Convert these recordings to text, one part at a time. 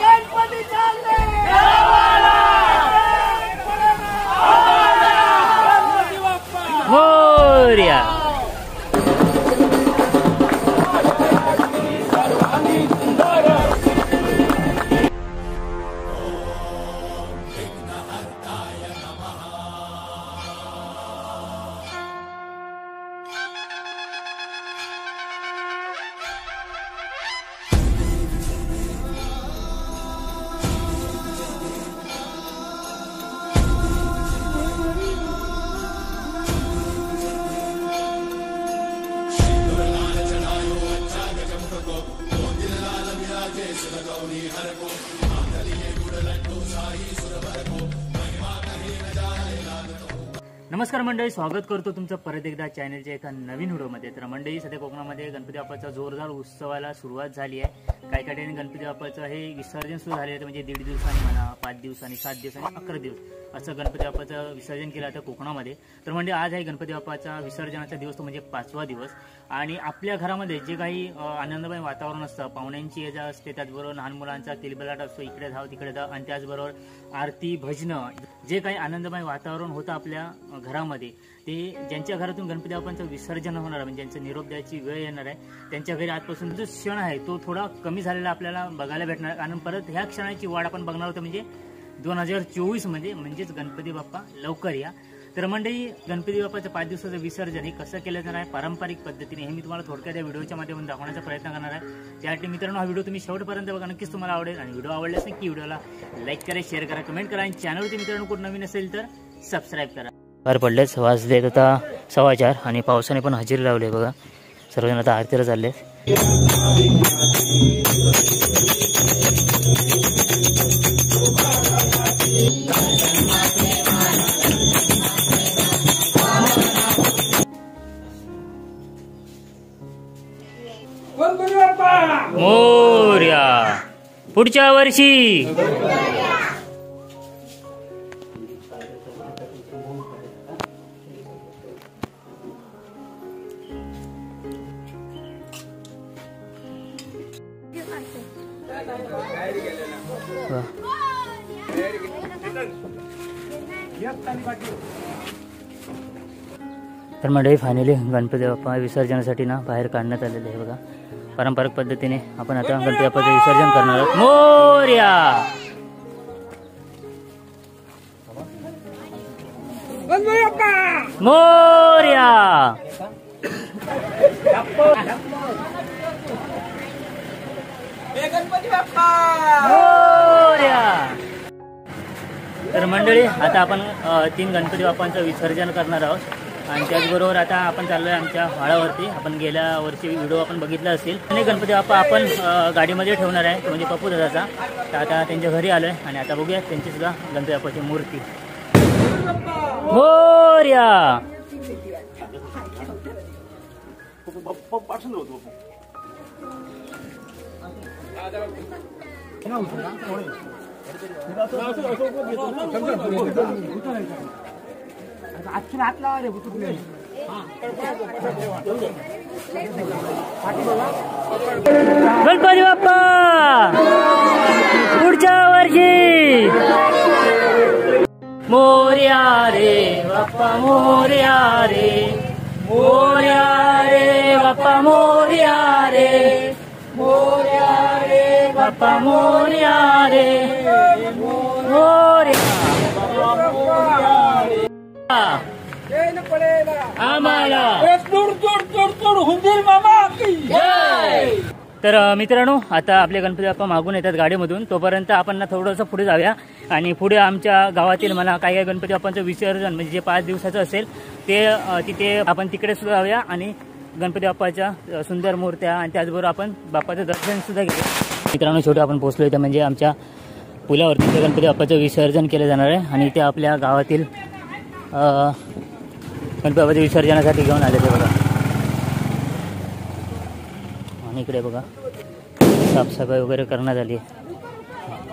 गणपती चालले. नमस्कार मंडळी स्वागत करतो तुमचं परत एकदा चॅनलच्या एका नवीन व्हिडिओमध्ये. तर मंडळी सध्या कोकणामध्ये गणपती बाप्पाचा जोरदार उत्सवाला सुरुवात झाली आहे. काही काही ठिकाणी गणपती बाप्पाचं हे विसर्जन सुरू झालेलं म्हणजे दीड दिवसांनी म्हणा पाच दिवसांनी सात दिवसांनी अकरा दिवस असं गणपती बाप्पाचं विसर्जन केलं जातं कोकणामध्ये. तर म्हणजे आज आहे गणपती बाप्पाचा विसर्जनाचा दिवस तो म्हणजे पाचवा दिवस. आणि आपल्या घरामध्ये जे काही आनंदमय वातावरण असतं पाहुण्यांची ये असते त्याचबरोबर लहान मुलांचा तिलबलाट असतो इकडे धाव तिकडे धाव आणि त्याचबरोबर आरती भजनं जे काही आनंदमय वातावरण होतं आपल्या घरामध्ये ते ज्यांच्या घरातून गणपती बाप्पांचं विसर्जन होणार म्हणजे ज्यांचं निरोप द्यायची वेळ येणार आहे त्यांच्या घरी आजपासून जो क्षण आहे तो थोडा कमी झालेला आपल्याला बघायला भेटणार आहे. कारण परत ह्या क्षणाची वाढ आपण बघणार होतो म्हणजे दोन हजार चोवीसमध्ये म्हणजेच गणपती बाप्पा लवकर या. तर मंडळी गणपती बाप्पाचं पाच दिवसाचं विसर्जन हे कसं केलं जाणार आहे? पारंपरिक पद्धतीने हे मी तुम्हाला थोडक्यात या व्हिडिओच्या माध्यमातून दाखवण्याचा प्रयत्न करणार आहे. त्यासाठी मित्रांनो हा व्हिडिओ तुम्ही शेवटपर्यंत बघा नक्कीच तुम्हाला आवडेल. आणि व्हिडिओ आवडल्यास नक्की व्हिडिओला लाईक करा शेअर करा कमेंट करा. आणि चॅनलवरती मित्रांनो कोण नवीन असेल तर सबस्क्राईब करा. बाहेर पडलेच वाजलेत आता सव्वा चार आणि पावसाने पण हजेरी लावली बघा. सर्वजण आता आरतीला चालले मोर्या. पुढच्या वर्षी. तर मंडळी फायनली गणपती बाप्पा विसर्जनासाठी ना बाहेर काढण्यात आलेले आहे बघा. पारंपरिक पद्धतीने आपण आता गणपती बाप्पाचे विसर्जन करणार आहोत. मोर्या! मोर्या! गणपती बाप्पा! मोर्या! तर मंडळी आता आपण तीन गणपती बाप्पांचं विसर्जन करणार आहोत. आणि त्याचबरोबर आता आपण चाललोय आमच्या हाळावरती आपण गेल्या वर्षी व्हिडिओ आपण बघितला असेल. आणि गणपती बाप्पा आपण गाडीमध्ये ठेवणार आहे म्हणजे पप्पू दादाचा. तर आता त्यांच्या घरी आलोय आणि आता बघूया त्यांची सुद्धा गणपती बाप्पाची मूर्ती. मोर्या! गणपती बाप्पा! पुढच्या वर्षी! मोर्या रे बाप्पा मोर्या रे. मोर्या रे बाप्पा मोर्या रे. मोर्या रे बाप्पा मोर्या रे. मोर्या. येईल पडेला आम्हाला तर मित्रांनो आता आपले गणपती बाप्पा मागून येतात गाडीमधून. तोपर्यंत आपण ना थोडंसं पुढे जाऊया. आणि पुढे आमच्या गावातील मला काही काही गणपती बाप्पांचं विसर्जन म्हणजे जे पाच दिवसाचं असेल ते तिथे आपण तिकडे सुद्धा जाऊया. आणि गणपती बाप्पाच्या सुंदर मूर्त्या आणि त्याचबरोबर आपण बाप्पाचं दर्शन सुद्धा घेऊया. मित्रांनो शेवटी आपण पोहोचलो इथं म्हणजे आमच्या पुलावरती गणपती बाप्पाचं विसर्जन केलं जाणार आहे. आणि ते आपल्या गावातील गणपती विसर्जना घेऊन आले ते बघा. आणि इकडे बघा. साफसफाई वगैरे करण्यात आली आहे.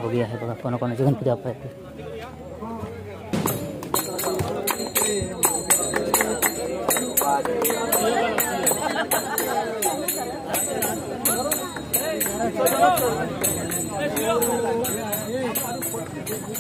बघूया हे बघा. कोणाकोणाचे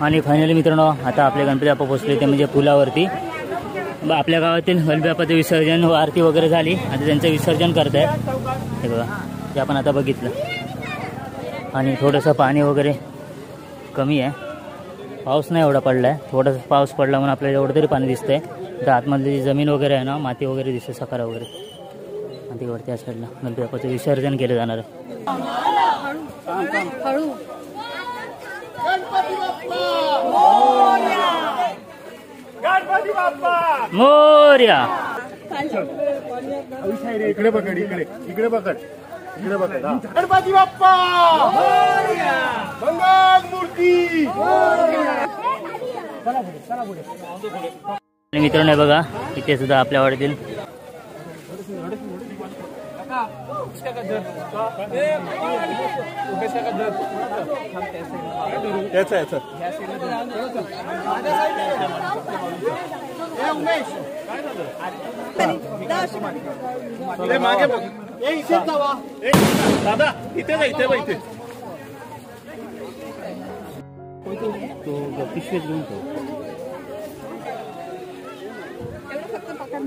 आणि फायनली मित्रांनो आता आपले गणपती बाप्पा पोचले ते म्हणजे पुलावरती. आपल्या गावातील गणपती बाप्पाचं विसर्जन व आरती वगैरे झाली. आता त्यांचं विसर्जन करत आहे हे बघा ते आपण आता बघितलं. आणि थोडंसं पाणी वगैरे कमी आहे. पाऊस नाही एवढा पडला आहे थोडासा पाऊस पडला म्हणून आपल्याला एवढं तरी पाणी दिसतंय. तर आतमधली जी जमीन वगैरे आहे ना माती वगैरे दिसते सकारा वगैरे. आणि तिकडे त्या साईडला गणपती बाप्पाचं विसर्जन केलं जाणार. आहे हळू गणपती बाप्पा मोर्या! इकडे पकड इकडे इकडे पकड इकडे पकड. गणपती बाप्पा! मूर्ती आणि मित्रांनो हे बघा इथे सुद्धा आपल्या मागे ए, दादा इथे जा इथे बघ इथे. तो पिशवीत घेऊन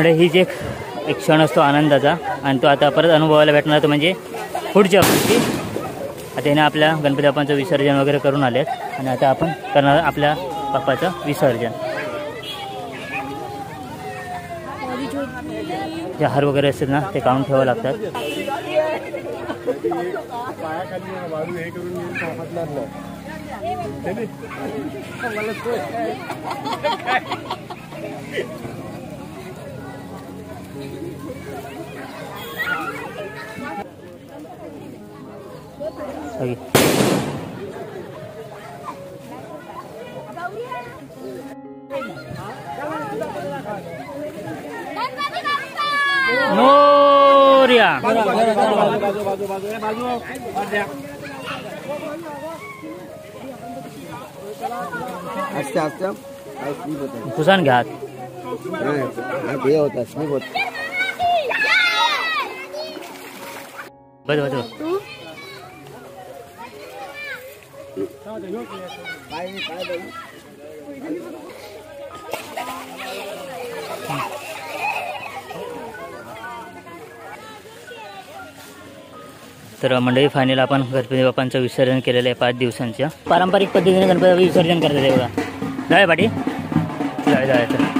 म्हणजे हीच एक एक क्षण असतो आनंदाचा. आणि तो आता परत अनुभवायला भेटणार तो म्हणजे पुढच्या वर्षी आता याने आपल्या गणपती बाप्पांचं विसर्जन वगैरे करून आले आणि आता आपण करणार आपल्या बाप्पाचं विसर्जन. जे हार वगैरे असतात ना ते काढून ठेवावं लागतात. पायाखाली वाळू हे करून येऊन सापडणार नाही हे नाही? सगळी गणपती बाप्पा मोर्या आस्ते आस्ते काय स्लीप तर मंडळी फायनल आपण गणपती बाप्पांचं विसर्जन केलेलं आहे पाच दिवसांचं. पारंपरिक पद्धतीने गणपती विसर्जन करतात हे बघा. जाय पाटी. जाय जायचं तर.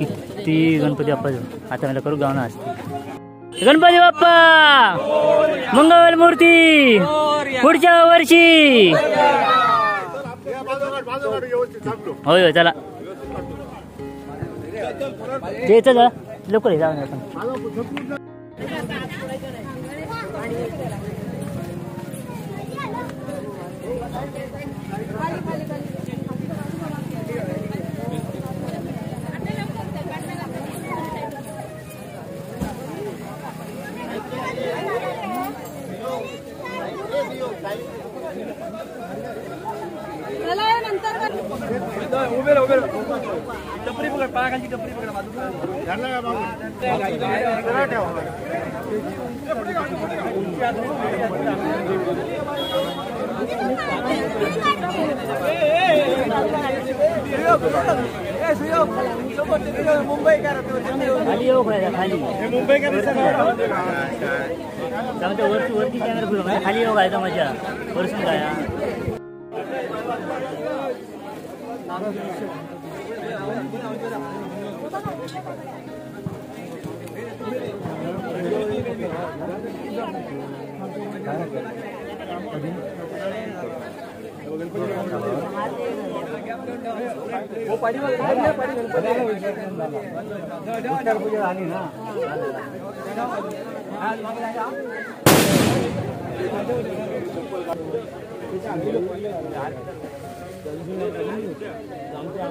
किती गणपती बाप्पा आता मला करू गावना असते गणपती बाप्पा! मंगल मूर्ती! पुढच्या वर्षी! होय होय चला. ते चला लवकर जाऊन या आपण. खाली येऊ खाली खाली मुंबई का त्यामध्ये वरती वरती कॅमेरा फिरव म्हणजे खाली येऊ गायचा मजा वरसून पूजा आली ना आमच्या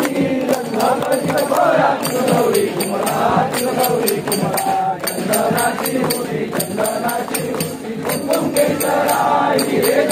काय ए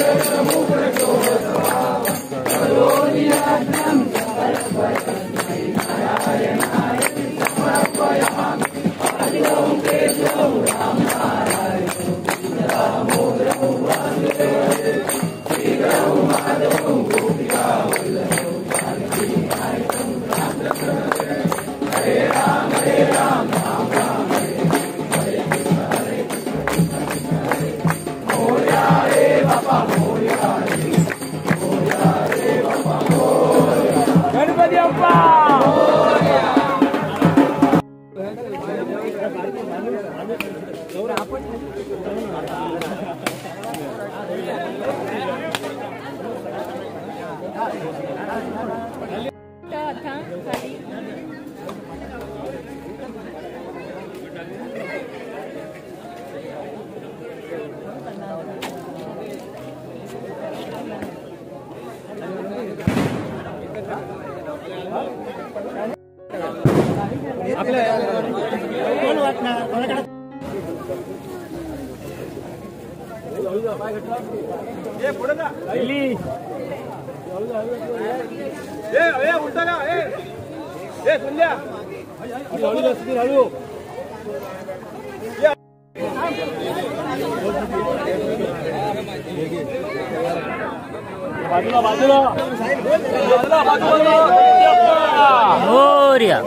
बाजूला बाजूला. बाजूला बाजूला. मोर्या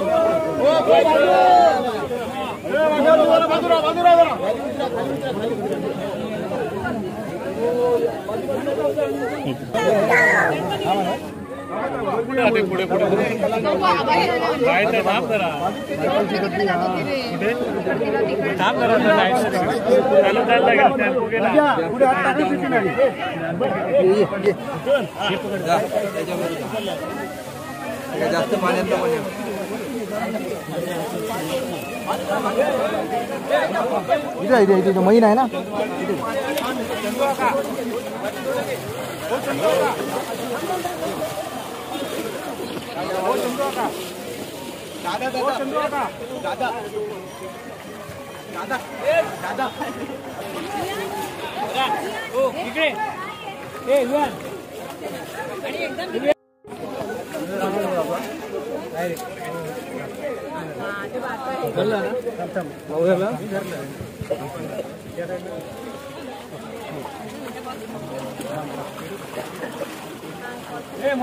बाजूला बाजूला जरा पुढे पुढे पुढे काय थांब करा थांब करा चालू चालला टेम्पो गेला जास्त पाण्यात पाणी इथे इथे इथे मैन आहे ना? दादा दादा दादा दादा दादा ओ इकडे ए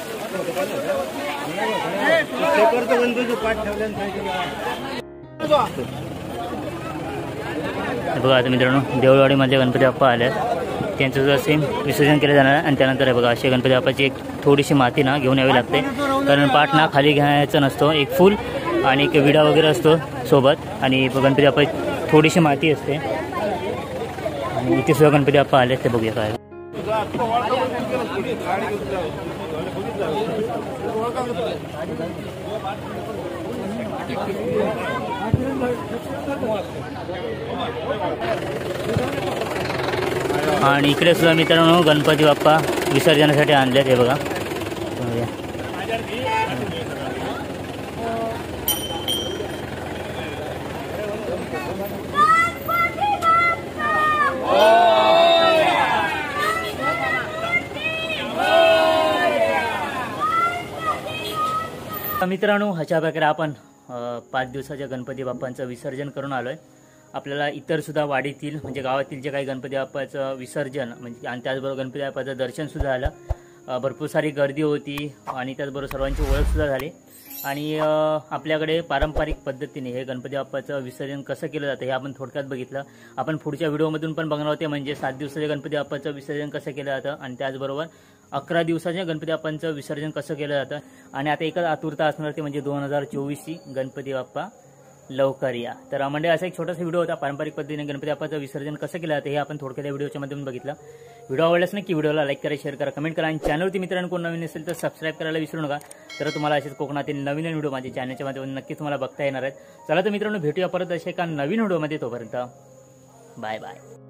युवान हे बघा आता मित्रांनो देवळवाडीमधले गणपती बाप्पा आले त्यांचं सुद्धा सेम विसर्जन केलं जाणार आणि त्यानंतर आहे बघा असे गणपती बाप्पाची एक थोडीशी माती ना घेऊन यावी लागते. कारण पाठ ना खाली घ्यायचा नसतो एक फूल आणि एक विडा वगैरे असतो सोबत. आणि गणपती बाप्पा थोडीशी माती असते. आणि इथे सुद्धा गणपती बाप्पा आले ते बघूया काय. आणि इकडे सुद्धा मित्रांनो गणपती बाप्पा विसर्जनासाठी आणलेत हे बघा. मित्रांनो अशा प्रकारे आपण पाच दिवसाच्या गणपती बाप्पांचं विसर्जन करून आलोय. आपल्याला इतर सुद्धा वाडीतील म्हणजे गावातील जे काही गणपती बाप्पाचं विसर्जन म्हणजे आणि त्याचबरोबर गणपती बाप्पाचं दर्शन सुद्धा झालं. भरपूर सारी गर्दी होती आणि त्याचबरोबर सर्वांची ओळख सुद्धा झाली. आणि आपल्याकडे पारंपरिक पद्धतीने हे गणपती बाप्पाचं विसर्जन कसं केलं जातं हे आपण थोडक्यात बघितलं. आपण पुढच्या व्हिडिओमधून पण बघणार होते म्हणजे सात दिवसाच्या गणपती बाप्पाचं विसर्जन कसं केलं जातं आणि त्याचबरोबर अकरा दिवसाच्या गणपती बाप्पांचं विसर्जन कसं केलं जातं? आणि आता एकच आतुरता असणार ते म्हणजे दोन हजार चोवीसची गणपती बाप्पा लवकर या. तर म्हणजे असा एक छोटासा व्हिडिओ होता. पारंपरिक पद्धतीने गणपती बाप्पाचं विसर्जन कसं केलं जातं हे आपण थोडक्यात या व्हिडिओच्या माध्यमातून बघितलं. व्हिडिओ आवडल्यास नक्की व्हिडिओला लाईक करा शेअर करा कमेंट करा. आणि चॅनलवरती मित्रांनो कोण नवीन असेल तर सबस्क्राईब करायला विसरू नका. तर तुम्हाला असेच कोकणातील नवीन नवीन व्हिडिओ माझ्या चॅनलच्या माध्यमातून नक्की तुम्हाला बघता येणार आहेत. चला तर मित्रांनो भेटूया परत असे एका नवीन व्हिडिओमध्ये. तोपर्यंत बाय बाय